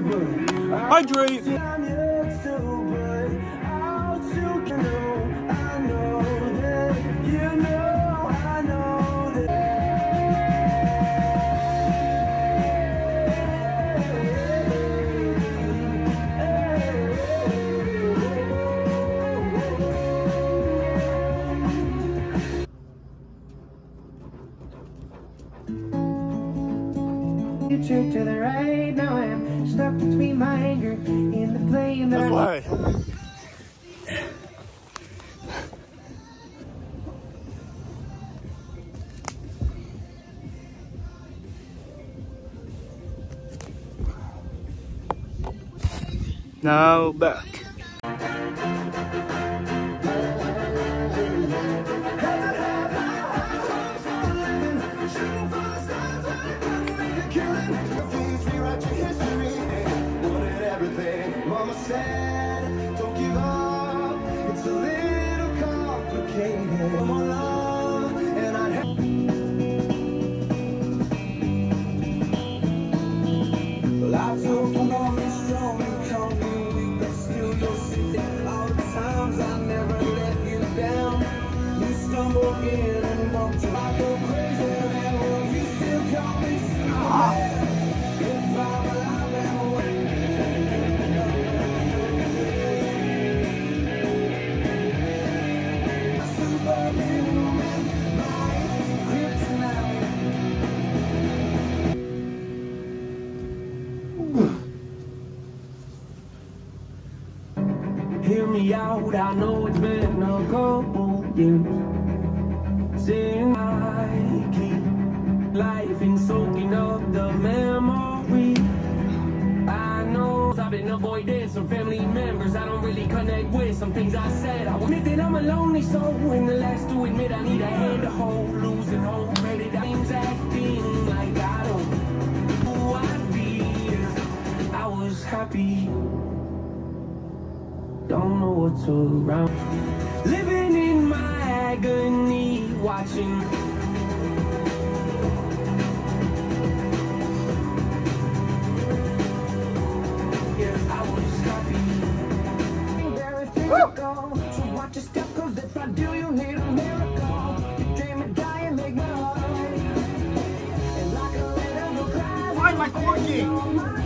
Hydrate. Future to the right, now I'm stuck between my anger and the blame that I Why? Now back. Complicated. More love, and I'd Hmm. Hear me out, I know it's been a couple years since I keep life and soaking up the memory. I know I've been avoiding some family members I don't really connect with. Some things I said, I admit that I'm a lonely soul. And the last to admit I need a hand to hold, losing hope. It seems acting like I happy. Don't know what's around. Living in my agony, watching. Yeah, I was happy. Everything you go, so watch your step, cause if I do, you need a miracle. You dream of dying, make my heart. And like a little cry. Why am I